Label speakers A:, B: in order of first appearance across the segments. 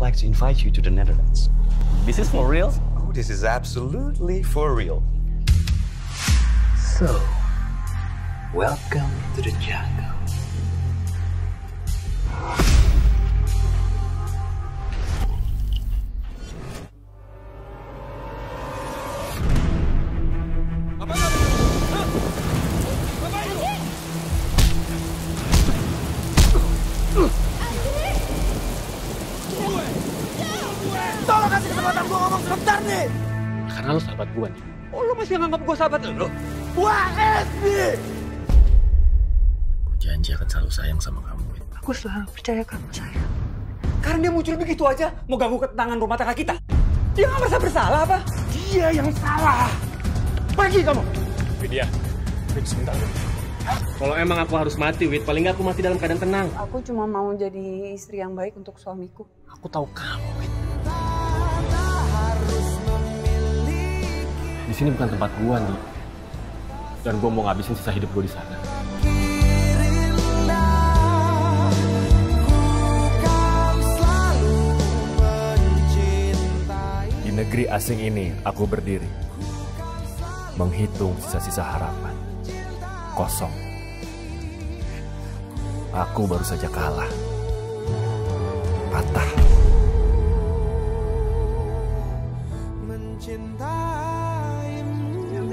A: would like to invite you to the Netherlands.
B: This is for real?
A: Oh, this is absolutely for real.
C: So, welcome to the jungle.
D: Tolong kesempatan gua ngomong sebentar nih.
B: Karena lo sahabat gue nih.
D: Oh, lu masih nganggap gua sahabat lu? Wah, SD.
B: Gue janji akan selalu sayang sama kamu. Win.
E: Aku selalu percaya kamu saya.
D: Karena dia muncul begitu aja, mau ganggu ketenangan rumah tangga kita. Dia nggak merasa bersalah apa? Dia yang salah. Pergi kamu.
B: Widya, Wid sebentar. Kalau emang aku harus mati, Wid, paling nggak aku mati dalam keadaan tenang.
E: Aku cuma mau jadi istri yang baik untuk suamiku.
B: Aku tahu kamu, Wid. Di sini bukan tempat gua nih. Dan gua mau ngabisin sisa hidup gua di sana.
F: Di negeri asing ini aku berdiri. Menghitung sisa-sisa harapan. Kosong. Aku baru saja kalah. Patah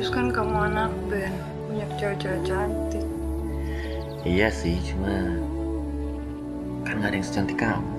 E: Habis kan kamu anak band, punya cewek-cewek cantik.
B: Iya sih, cuma kan nggak ada yang secantik kamu.